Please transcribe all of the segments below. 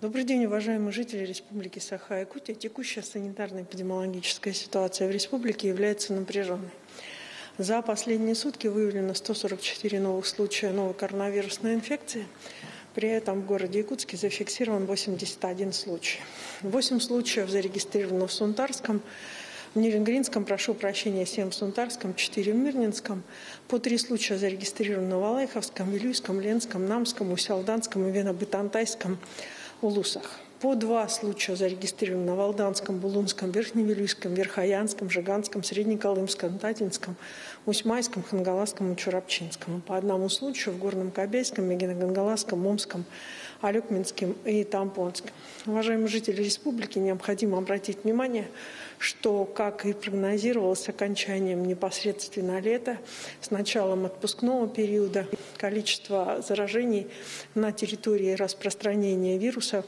Добрый день, уважаемые жители Республики Саха-Якутия. Текущая санитарно-эпидемиологическая ситуация в республике является напряженной. За последние сутки выявлено 144 новых случая новой коронавирусной инфекции. При этом в городе Якутске зафиксирован 81 случай. 8 случаев зарегистрировано в Сунтарском, в Нерюнгринском, прошу прощения, 7 в Сунтарском, 4 в Мирнинском. По 3 случая зарегистрировано в Алайховском, Вилюйском, Ленском, Намском, Усялданском и Венобытантайском улусах. По два случая зарегистрировано в Алданском, Булунском, Верхневилюйском, Верхоянском, Жиганском, Среднеколымском, Татинском, Усьмайском, Хангаласском и Чурапчинском. По одному случаю в Горном Кобейском, Мегино-Гангаласском, Омском, Алюкминском и Тампонском. Уважаемые жители республики, необходимо обратить внимание, что, как и прогнозировалось, окончанием непосредственно лета, с началом отпускного периода, количество заражений на территории распространения вируса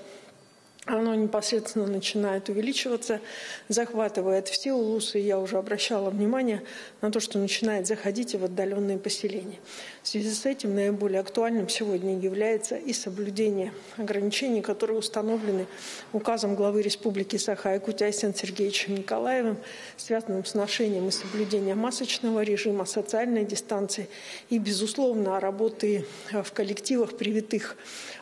оно непосредственно начинает увеличиваться, захватывает все улусы. Я уже обращала внимание на то, что начинает заходить и в отдаленные поселения. В связи с этим наиболее актуальным сегодня является и соблюдение ограничений, которые установлены указом главы Республики Саха-Якутия Айсен Сергеевичем Николаевым, связанным с ношением и соблюдением масочного режима, социальной дистанции и, безусловно, работы в коллективах привитых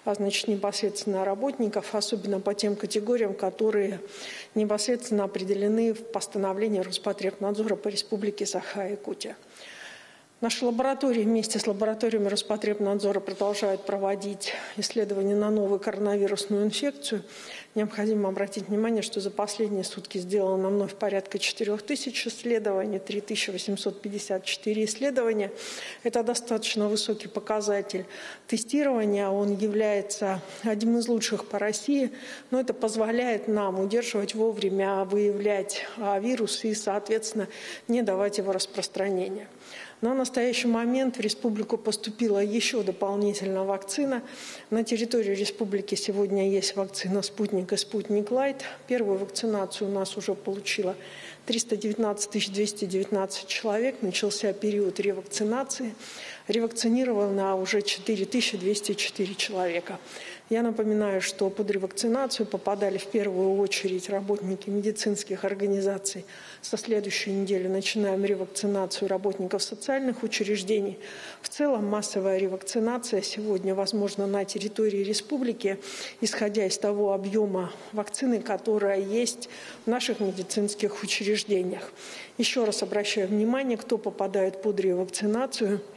а значит, непосредственно работников, особенно по тем категориям, которые непосредственно определены в постановлении Роспотребнадзора по Республике Саха-Якутия. Наши лаборатории вместе с лабораториями Роспотребнадзора продолжают проводить исследования на новую коронавирусную инфекцию. Необходимо обратить внимание, что за последние сутки сделано вновь порядка 4 тысяч исследований, 3854 исследования. Это достаточно высокий показатель тестирования. Он является одним из лучших по России, но это позволяет нам удерживать вовремя, выявлять а, вирус и, соответственно, не давать его распространения. На настоящий момент в республику поступила еще дополнительно вакцина. На территории республики сегодня есть вакцина «Спутник» и «Спутник Лайт». Первую вакцинацию у нас уже получила 319 219 человек. Начался период ревакцинации. Ревакцинировано уже 4204 человека. Я напоминаю, что под ревакцинацию попадали в первую очередь работники медицинских организаций. Со следующей недели начинаем ревакцинацию работников социальных учреждений. В целом массовая ревакцинация сегодня возможна на территории республики, исходя из того объема вакцины, которая есть в наших медицинских учреждениях. Еще раз обращаю внимание, кто попадает под ревакцинацию –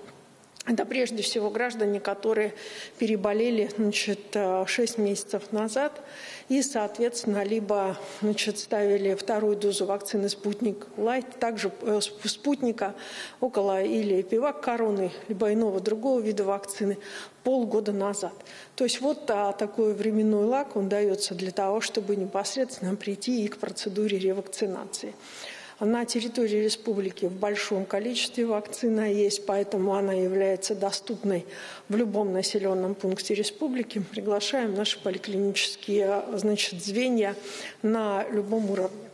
это прежде всего граждане, которые переболели значит, 6 месяцев назад и, соответственно, либо значит, ставили вторую дозу вакцины «Спутник Лайт», также э, спутника около или пивак короны, либо иного другого вида вакцины полгода назад. То есть вот а, такой временной лак, он дается для того, чтобы непосредственно прийти и к процедуре ревакцинации. На территории республики в большом количестве вакцина есть, поэтому она является доступной в любом населенном пункте республики. Приглашаем наши поликлинические значит, звенья на любом уровне.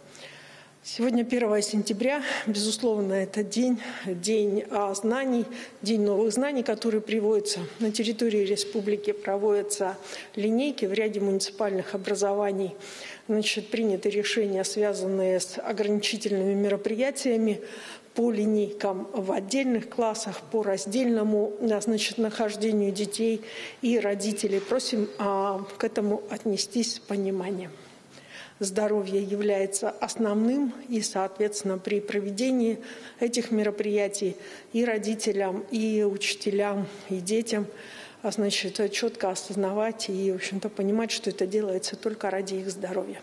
Сегодня 1 сентября, безусловно, это день, день а, знаний, день новых знаний, которые приводятся на территории республики, проводятся линейки в ряде муниципальных образований. Значит, приняты решения, связанные с ограничительными мероприятиями по линейкам в отдельных классах, по раздельному значит, нахождению детей и родителей. Просим а, к этому отнестись с пониманием здоровье является основным, и, соответственно, при проведении этих мероприятий и родителям, и учителям, и детям а, значит, четко осознавать и, в общем-то, понимать, что это делается только ради их здоровья.